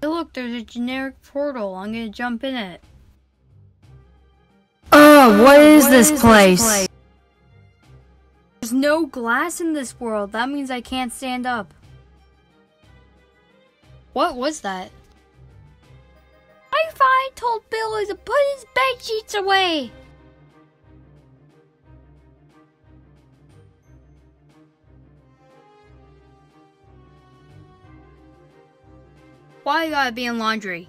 Hey, look, there's a generic portal. I'm gonna jump in it. Oh, what ah, is this place? There's no glass in this world. That means I can't stand up. What was that? I told Billy to put his bed sheets away. Why you gotta be in laundry?